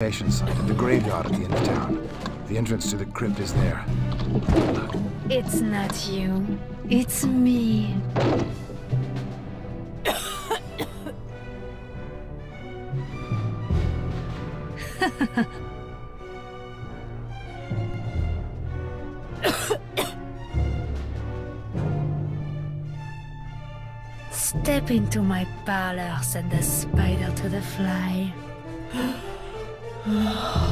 Site at the graveyard at the end of town. The entrance to the crypt is there. It's not you. It's me. Step into my parlor, said the spider to the fly. Oh.